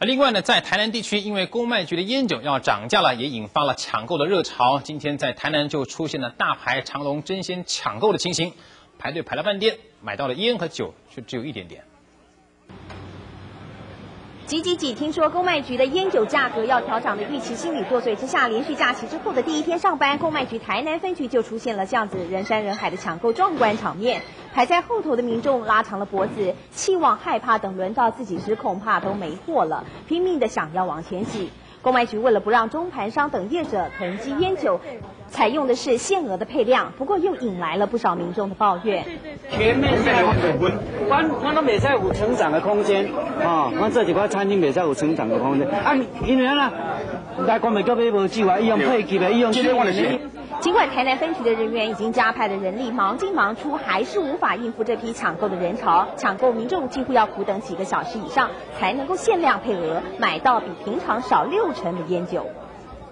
而另外呢，在台南地区，因为公卖局的烟酒要涨价了，也引发了抢购的热潮。今天在台南就出现了大排长龙争先抢购的情形，排队排了半天，买到了烟和酒却只有一点点。挤挤挤！听说公卖局的烟酒价格要调涨的预期心理作祟之下，连续假期之后的第一天上班，公卖局台南分局就出现了这样子人山人海的抢购壮观场面。排在后头的民众拉长了脖子，期望害怕等轮到自己时恐怕都没货了，拼命的想要往前挤。公卖局为了不让中盘商等业者囤积烟酒，采用的是限额的配量，不过又引来了不少民众的抱怨。全面在往回滚，关关都未使有成长的空间，哦，我这几块餐厅未使有成长的空间。啊，因为啦，来公卖局买无计划，伊用配给的，伊用。尽管台南分局的人员已经加派了人力，忙进忙出，还是无法应付这批抢购的人潮。抢购民众几乎要苦等几个小时以上，才能够限量配额买到比平常少六成的烟酒。